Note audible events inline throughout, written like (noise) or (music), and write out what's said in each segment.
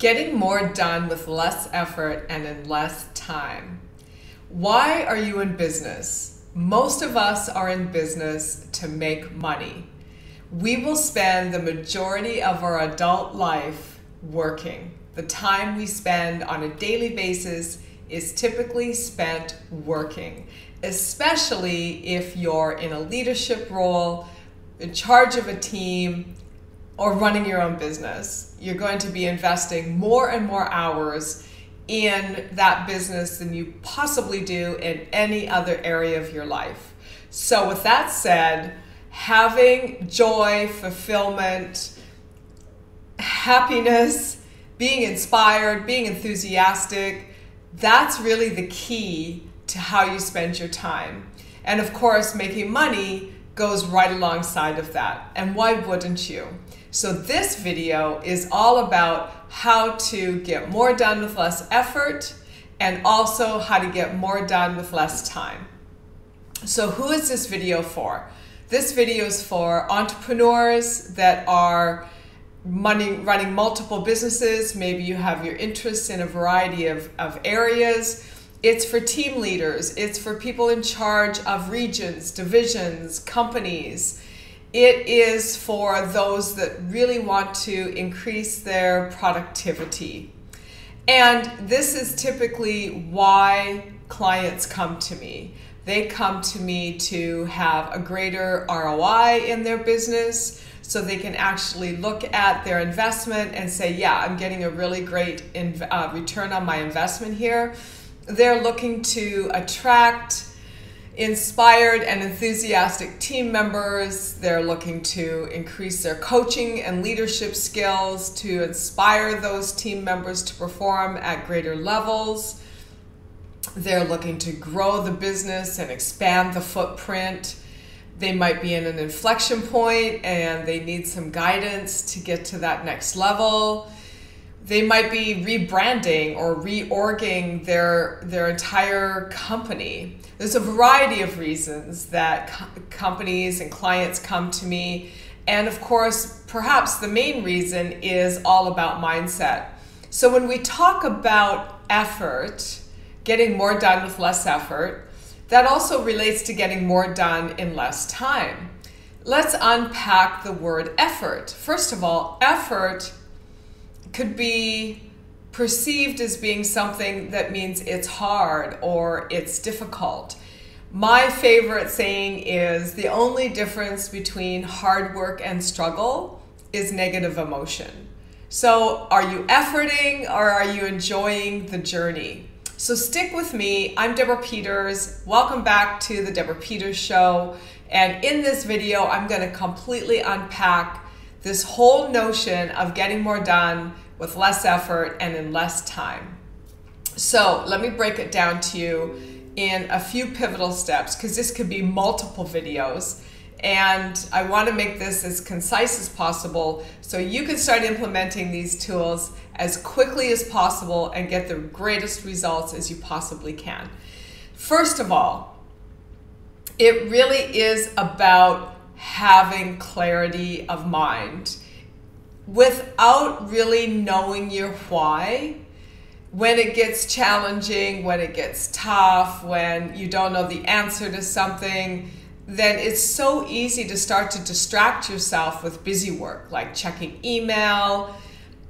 Getting more done with less effort and in less time. Why are you in business? Most of us are in business to make money. We will spend the majority of our adult life working. The time we spend on a daily basis is typically spent working, especially if you're in a leadership role, in charge of a team, or running your own business. You're going to be investing more and more hours in that business than you possibly do in any other area of your life. So, with that said, having joy, fulfillment, happiness, being inspired, being enthusiastic, that's really the key to how you spend your time. And of course, making money goes right alongside of that. And why wouldn't you? So this video is all about how to get more done with less effort and also how to get more done with less time. So who is this video for? This video is for entrepreneurs that are money, running multiple businesses. Maybe you have your interests in a variety of, of areas. It's for team leaders. It's for people in charge of regions, divisions, companies it is for those that really want to increase their productivity. And this is typically why clients come to me. They come to me to have a greater ROI in their business so they can actually look at their investment and say, yeah, I'm getting a really great uh, return on my investment here. They're looking to attract inspired and enthusiastic team members. They're looking to increase their coaching and leadership skills to inspire those team members to perform at greater levels. They're looking to grow the business and expand the footprint. They might be in an inflection point and they need some guidance to get to that next level they might be rebranding or reorging their their entire company. There's a variety of reasons that co- companies and clients come to me, and of course, perhaps the main reason is all about mindset. So when we talk about effort, getting more done with less effort, that also relates to getting more done in less time. Let's unpack the word effort. First of all, effort could be perceived as being something that means it's hard or it's difficult. My favorite saying is the only difference between hard work and struggle is negative emotion. So, are you efforting or are you enjoying the journey? So, stick with me. I'm Deborah Peters. Welcome back to the Deborah Peters Show. And in this video, I'm going to completely unpack this whole notion of getting more done with less effort and in less time. So let me break it down to you in a few pivotal steps because this could be multiple videos. And I want to make this as concise as possible so you can start implementing these tools as quickly as possible and get the greatest results as you possibly can. First of all, it really is about having clarity of mind without really knowing your why when it gets challenging, when it gets tough, when you don't know the answer to something, then it's so easy to start to distract yourself with busy work like checking email,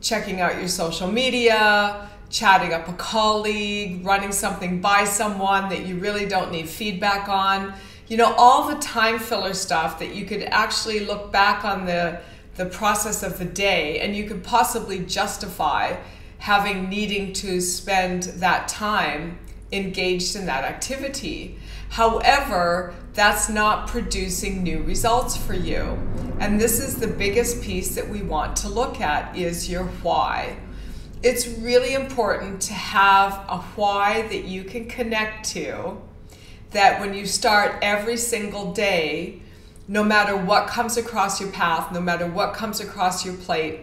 checking out your social media, chatting up a colleague, running something by someone that you really don't need feedback on. You know, all the time filler stuff that you could actually look back on the the process of the day and you could possibly justify having needing to spend that time engaged in that activity. However, that's not producing new results for you. And this is the biggest piece that we want to look at is your why. It's really important to have a why that you can connect to that when you start every single day no matter what comes across your path, no matter what comes across your plate,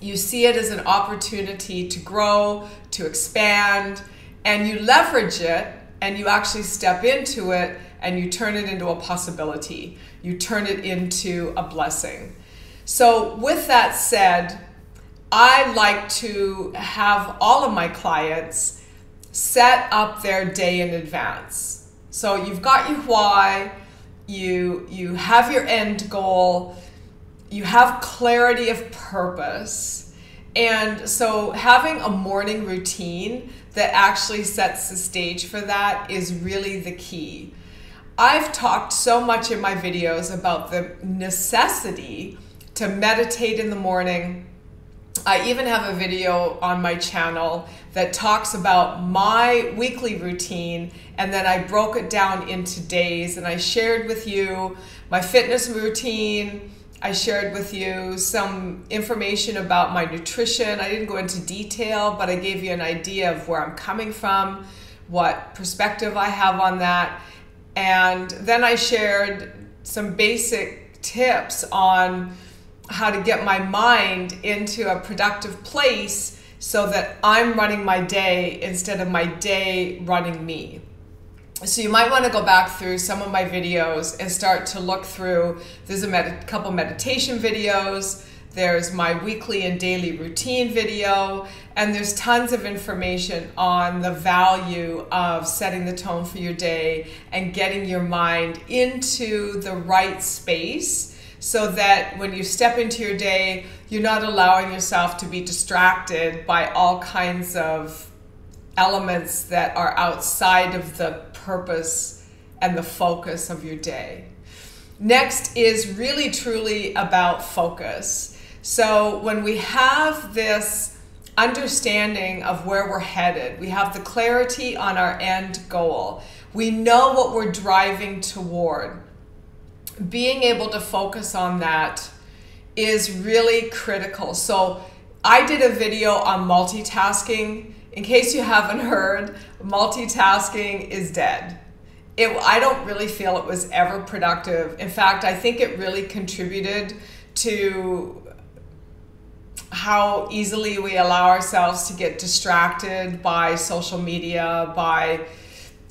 you see it as an opportunity to grow, to expand, and you leverage it and you actually step into it and you turn it into a possibility. You turn it into a blessing. So, with that said, I like to have all of my clients set up their day in advance. So you've got your why, you you have your end goal, you have clarity of purpose. And so having a morning routine that actually sets the stage for that is really the key. I've talked so much in my videos about the necessity to meditate in the morning. I even have a video on my channel that talks about my weekly routine and then I broke it down into days and I shared with you my fitness routine. I shared with you some information about my nutrition. I didn't go into detail, but I gave you an idea of where I'm coming from, what perspective I have on that. And then I shared some basic tips on how to get my mind into a productive place so that I'm running my day instead of my day running me. So you might want to go back through some of my videos and start to look through. There's a med- couple meditation videos. There's my weekly and daily routine video, and there's tons of information on the value of setting the tone for your day and getting your mind into the right space so that when you step into your day, you're not allowing yourself to be distracted by all kinds of elements that are outside of the purpose and the focus of your day. Next is really truly about focus. So when we have this understanding of where we're headed, we have the clarity on our end goal, we know what we're driving toward being able to focus on that is really critical. So, I did a video on multitasking. In case you haven't heard, multitasking is dead. It, I don't really feel it was ever productive. In fact, I think it really contributed to how easily we allow ourselves to get distracted by social media, by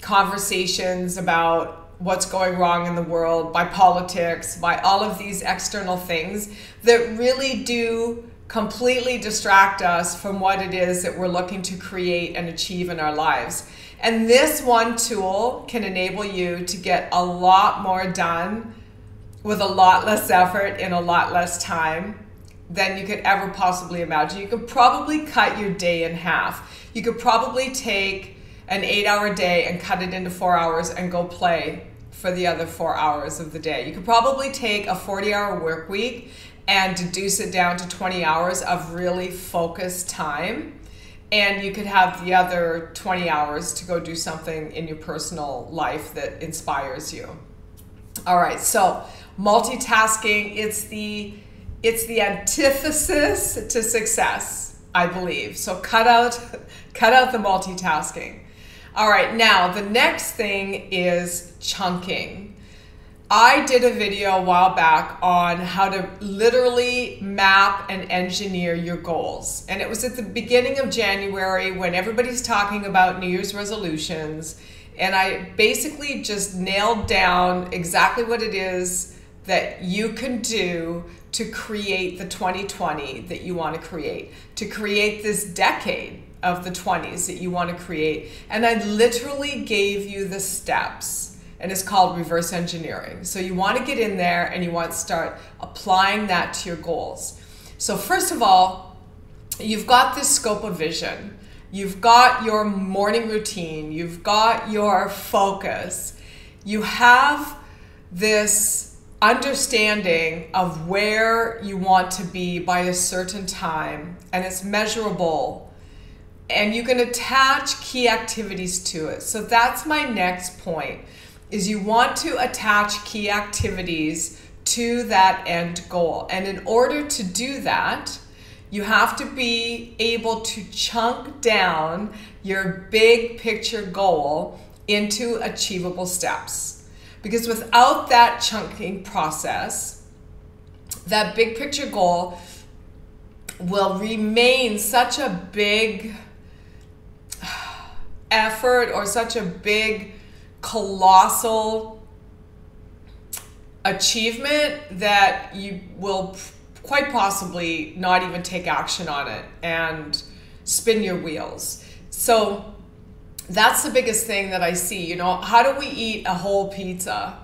conversations about what's going wrong in the world, by politics, by all of these external things that really do completely distract us from what it is that we're looking to create and achieve in our lives. And this one tool can enable you to get a lot more done with a lot less effort in a lot less time than you could ever possibly imagine. You could probably cut your day in half. You could probably take an eight hour day and cut it into four hours and go play for the other four hours of the day. You could probably take a 40 hour work week and deduce it down to 20 hours of really focused time. And you could have the other 20 hours to go do something in your personal life that inspires you. All right, so multitasking, it's the it's the antithesis to success, I believe. So cut out (laughs) cut out the multitasking. All right, now the next thing is chunking. I did a video a while back on how to literally map and engineer your goals. And it was at the beginning of January when everybody's talking about New Year's resolutions. And I basically just nailed down exactly what it is that you can do to create the 2020 that you want to create, to create this decade of the 20s that you want to create. And I literally gave you the steps, and it's called reverse engineering. So you want to get in there and you want to start applying that to your goals. So, first of all, you've got this scope of vision, you've got your morning routine, you've got your focus, you have this understanding of where you want to be by a certain time and it's measurable and you can attach key activities to it. So that's my next point is you want to attach key activities to that end goal. And in order to do that, you have to be able to chunk down your big picture goal into achievable steps. Because without that chunking process, that big picture goal will remain such a big (sighs) effort or such a big, colossal achievement that you will quite possibly not even take action on it and spin your wheels. So that's the biggest thing that I see. You know, how do we eat a whole pizza?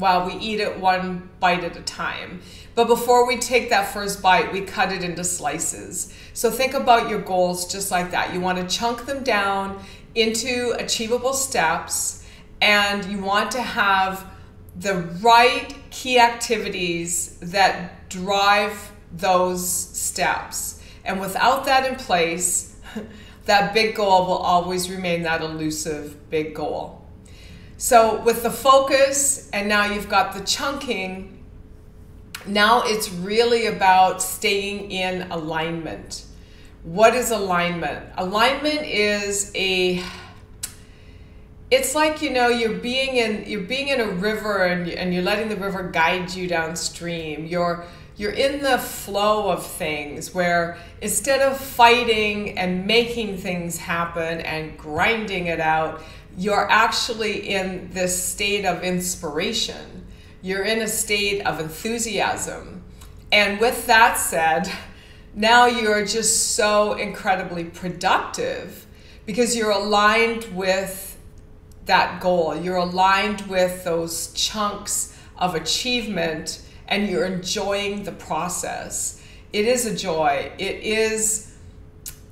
Well, we eat it one bite at a time. But before we take that first bite, we cut it into slices. So think about your goals just like that. You want to chunk them down into achievable steps, and you want to have the right key activities that drive those steps. And without that in place, (laughs) that big goal will always remain that elusive big goal. So, with the focus, and now you've got the chunking, now it's really about staying in alignment. What is alignment? Alignment is a it's like you know you're being in you're being in a river and, and you're letting the river guide you downstream you're you're in the flow of things where instead of fighting and making things happen and grinding it out you're actually in this state of inspiration you're in a state of enthusiasm and with that said now you're just so incredibly productive because you're aligned with that goal. You're aligned with those chunks of achievement and you're enjoying the process. It is a joy. It is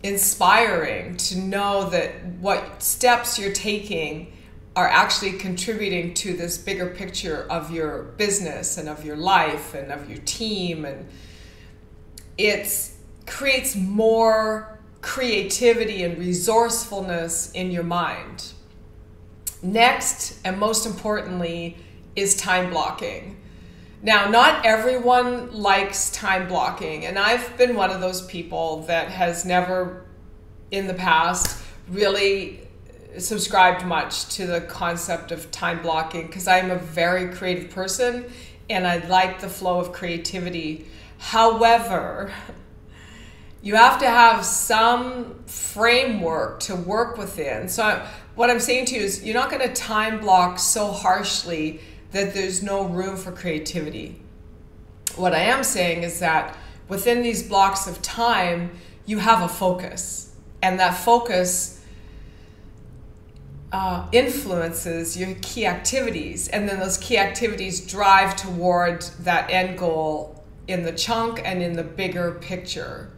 inspiring to know that what steps you're taking are actually contributing to this bigger picture of your business and of your life and of your team and it creates more creativity and resourcefulness in your mind Next, and most importantly, is time blocking. Now, not everyone likes time blocking, and I've been one of those people that has never in the past really subscribed much to the concept of time blocking because I'm a very creative person and I like the flow of creativity. However, you have to have some framework to work within. So, what I'm saying to you is, you're not going to time block so harshly that there's no room for creativity. What I am saying is that within these blocks of time, you have a focus, and that focus uh, influences your key activities, and then those key activities drive toward that end goal in the chunk and in the bigger picture.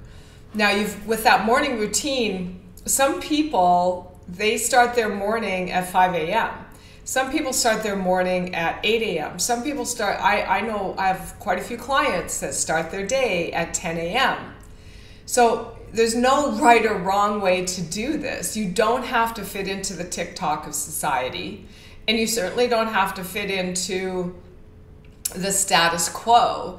Now, you've with that morning routine, some people they start their morning at 5 a.m. Some people start their morning at 8 a.m. Some people start, I, I know I have quite a few clients that start their day at 10 a.m. So there's no right or wrong way to do this. You don't have to fit into the TikTok of society, and you certainly don't have to fit into the status quo.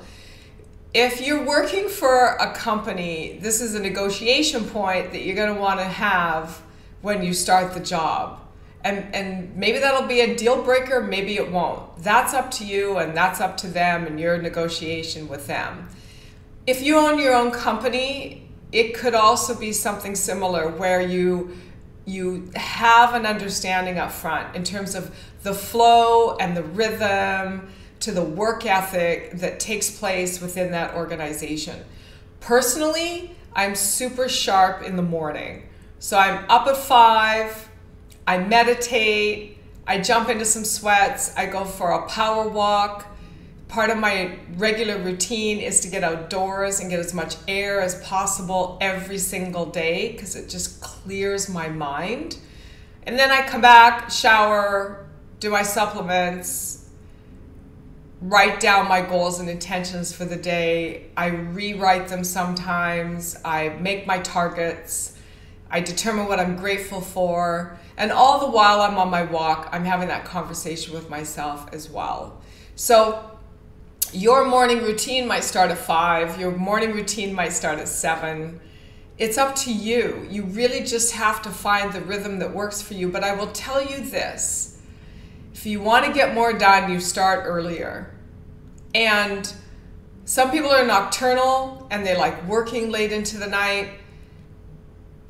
If you're working for a company, this is a negotiation point that you're going to want to have when you start the job. And, and maybe that'll be a deal breaker, maybe it won't. That's up to you and that's up to them and your negotiation with them. If you own your own company, it could also be something similar where you you have an understanding up front in terms of the flow and the rhythm to the work ethic that takes place within that organization. Personally, I'm super sharp in the morning. So I'm up at five, I meditate, I jump into some sweats, I go for a power walk. Part of my regular routine is to get outdoors and get as much air as possible every single day because it just clears my mind. And then I come back, shower, do my supplements, write down my goals and intentions for the day. I rewrite them sometimes, I make my targets. I determine what I'm grateful for. And all the while I'm on my walk, I'm having that conversation with myself as well. So, your morning routine might start at five, your morning routine might start at seven. It's up to you. You really just have to find the rhythm that works for you. But I will tell you this if you want to get more done, you start earlier. And some people are nocturnal and they like working late into the night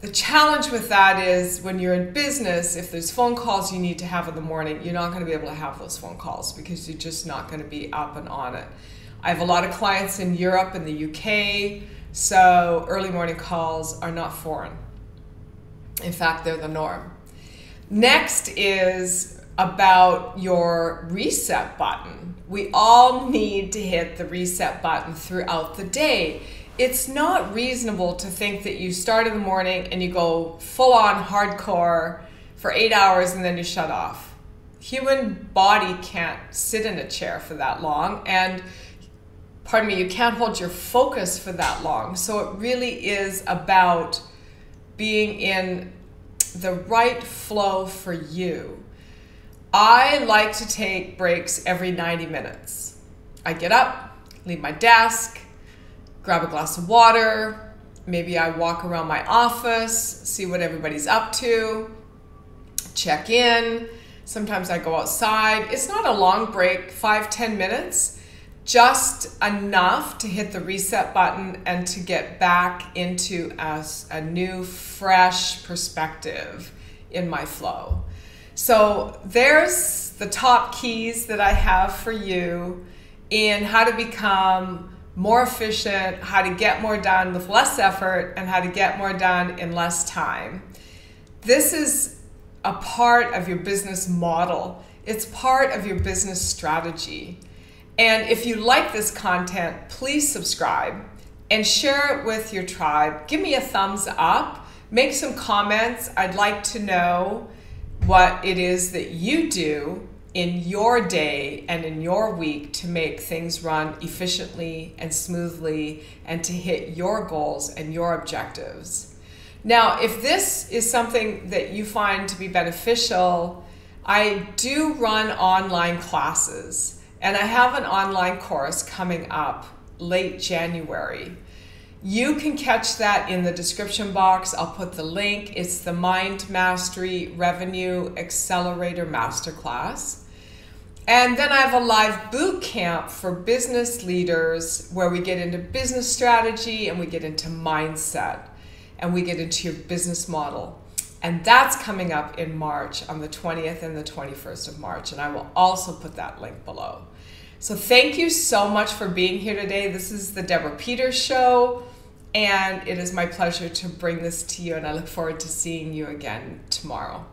the challenge with that is when you're in business, if there's phone calls you need to have in the morning, you're not going to be able to have those phone calls because you're just not going to be up and on it. I have a lot of clients in Europe and the UK, so early morning calls are not foreign. In fact, they're the norm. Next is about your reset button. We all need to hit the reset button throughout the day. It's not reasonable to think that you start in the morning and you go full on hardcore for eight hours and then you shut off. Human body can't sit in a chair for that long and pardon me, you can't hold your focus for that long. So it really is about being in the right flow for you. I like to take breaks every 90 minutes. I get up, leave my desk, grab a glass of water, maybe I walk around my office, see what everybody's up to, check in. Sometimes I go outside. It's not a long break, five, ten minutes just enough to hit the reset button and to get back into a, a new, fresh perspective in my flow. So, there's the top keys that I have for you in how to become more efficient, how to get more done with less effort, and how to get more done in less time. This is a part of your business model, it's part of your business strategy. And if you like this content, please subscribe and share it with your tribe. Give me a thumbs up, make some comments. I'd like to know what it is that you do in your day and in your week to make things run efficiently and smoothly and to hit your goals and your objectives. Now, if this is something that you find to be beneficial, I do run online classes. And I have an online course coming up late January. You can catch that in the description box. I'll put the link. It's the Mind Mastery Revenue Accelerator Masterclass. And then I have a live boot camp for business leaders where we get into business strategy and we get into mindset and we get into your business model. And that's coming up in March on the 20th and the 21st of March. And I will also put that link below. So thank you so much for being here today. This is the Deborah Peters Show. And it is my pleasure to bring this to you. And I look forward to seeing you again tomorrow.